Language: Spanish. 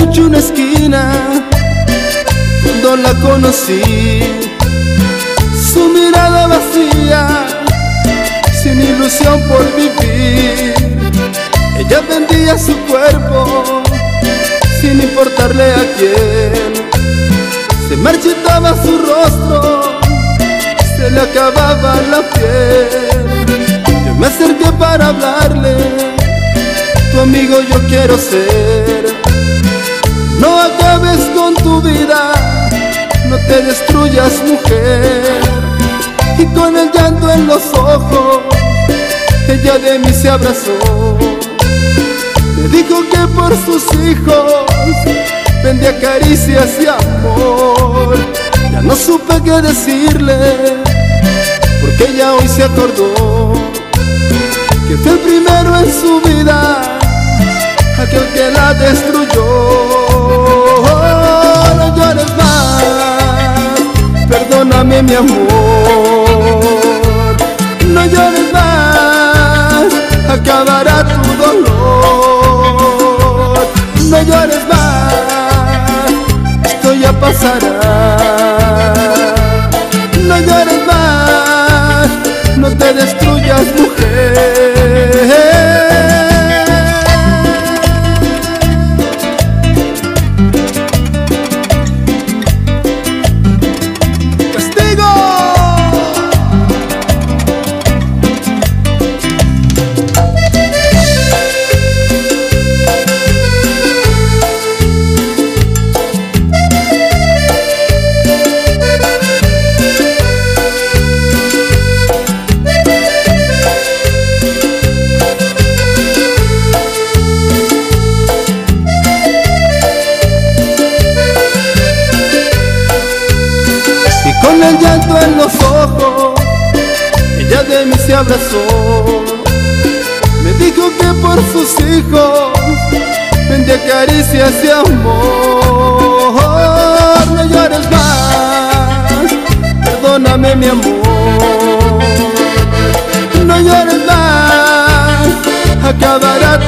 una esquina, cuando la conocí, su mirada vacía, sin ilusión por vivir, ella vendía su cuerpo, sin importarle a quién, se marchitaba su rostro, se le acababa la piel, yo me acerqué para hablarle, tu amigo yo quiero ser no acabes con tu vida no te destruyas mujer. Y con el llanto en los ojos Ella de mí se abrazó. Me dijo que por sus hijos Vendía caricias y amor. Ya no supe qué decirle Porque ella hoy se acordó Que fue el primero en su vida Aquel que la destruyó mi amor. No llores más, acabará tu dolor. No llores más, esto ya pasará. No llores más, no te destruyas mujer llanto en los ojos, ella de mí se abrazó. Me dijo que por sus hijos vendía caricias y amor. No llores más, perdóname mi amor. No llores más, acabará